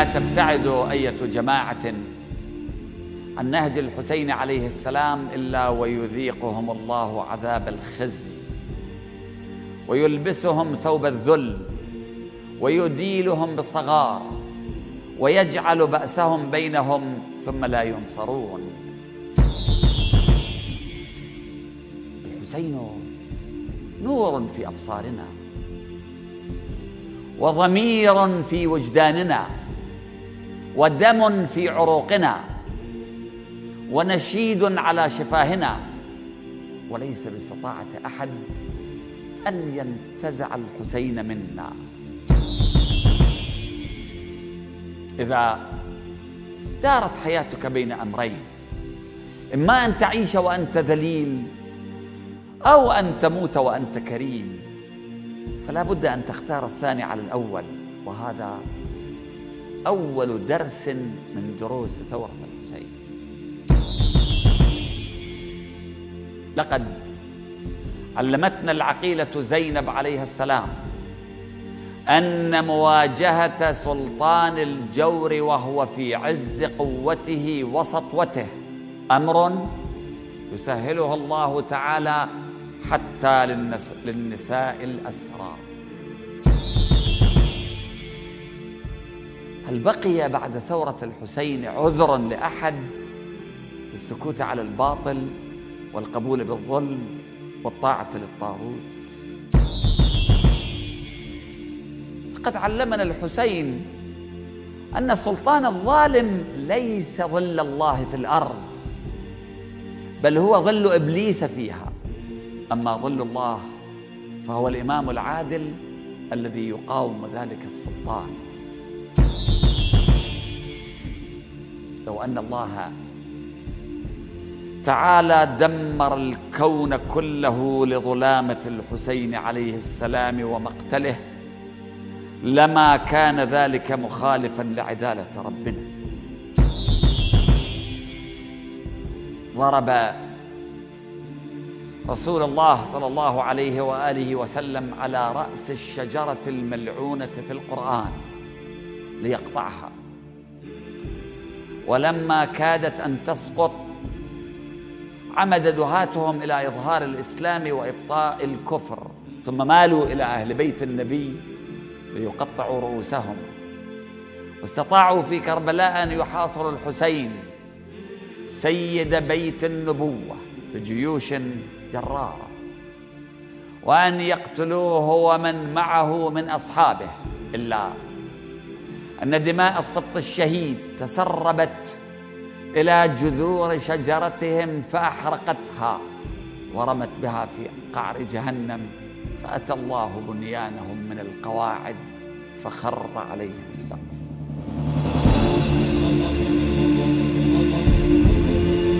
لا تبتعدوا أية جماعة. عن نهج الحسين عليه السلام إلا ويذيقهم الله عذاب الخزي ويلبسهم ثوب الذل ويديلهم بالصغار ويجعل بأسهم بينهم ثم لا ينصرون. الحسين نور في أبصارنا وضمير في وجداننا. ودم في عروقنا ونشيد على شفاهنا. وليس باستطاعة أحد أن ينتزع الحسين منا. إذا دارت حياتك بين أمرين إما أن تعيش وأنت ذليل أو أن تموت وأنت كريم فلا بد أن تختار الثاني على الأول وهذا أول درس من دروس ثورة الحسين. لقد علمتنا العقيلة زينب عليها السلام أن مواجهة سلطان الجور وهو في عز قوته وسطوته أمر يسهله الله تعالى حتى للنساء الأسرار. هل بقي بعد ثورة الحسين عذر لأحد في السكوت على الباطل والقبول بالظلم والطاعة للطاغوت؟ لقد علمنا الحسين أن السلطان الظالم ليس ظل الله في الأرض بل هو ظل إبليس فيها. أما ظل الله فهو الإمام العادل الذي يقاوم ذلك السلطان. لو أن الله تعالى دمر الكون كله لظلامة الحسين عليه السلام ومقتله لما كان ذلك مخالفا لعدالة ربنا. ضرب رسول الله صلى الله عليه وآله وسلم على رأس الشجرة الملعونة في القرآن ليقطعها. ولما كادت أن تسقط عمد دهاتهم إلى إظهار الإسلام وإبطاء الكفر ثم مالوا إلى أهل بيت النبي ليقطعوا رؤوسهم. واستطاعوا في كربلاء أن يحاصروا الحسين سيد بيت النبوة بجيوش جرارة وأن يقتلوه ومن معه من أصحابه إلا أن دماء السبط الشهيد تسربت إلى جذور شجرتهم فأحرقتها ورمت بها في قعر جهنم. فأتى الله بنيانهم من القواعد فخر عليهم السقف.